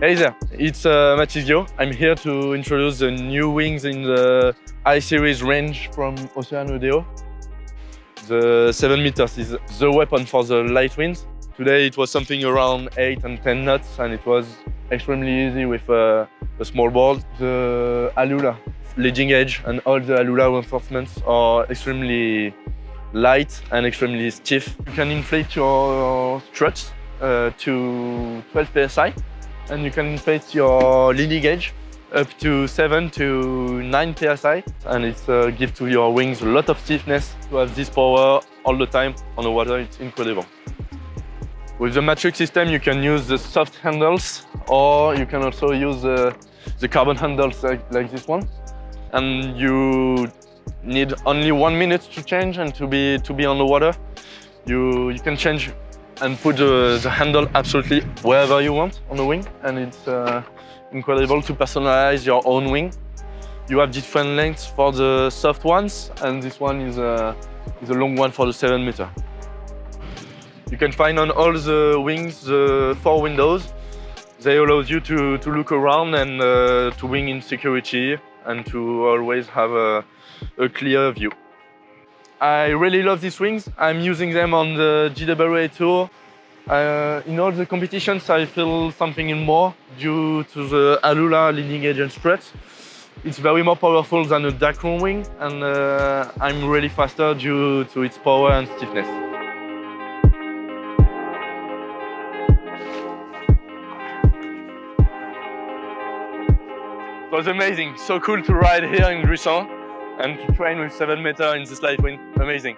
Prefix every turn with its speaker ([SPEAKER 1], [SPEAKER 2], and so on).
[SPEAKER 1] Hey there, it's uh, Mathis Ghio. I'm here to introduce the new wings in the A-Series range from Ocean Rodeo. The 7 meters is the weapon for the light winds. Today it was something around 8 and 10 knots and it was extremely easy with uh, a small board. The ALUULA leading edge and all the ALUULA reinforcements are extremely light and extremely stiff. You can inflate your struts uh, to 12 psi and you can inflate your leading edge up to 7 to 9 psi and it uh, gives to your wings. A lot of stiffness to have this power all the time on the water. It's incredible. With the matrix system you can use the soft handles or you can also use uh, the carbon handles like, like this one. And you need only one minute to change and to be to be on the water. You you can change and put the, the, handle absolutely wherever you want on the wing and it's uh, incredible to personalize your own wing. You have different lengths for the soft ones and this one is a, is a long one for the 7 meter. You can find on all the wings the four windows. They allow you to, to look around and uh, to wing in security and to always have a, a clear view. I really love these wings. I'm using them on the GWA Tour. Uh, in all the competitions, I feel something in more due to the ALUULA leading edge and strut. It's very more powerful than a Dacron wing, and uh, I'm really faster due to its power and stiffness. It was amazing, so cool to ride here in Gruissan and to train with 7 meter in this light wind. Amazing.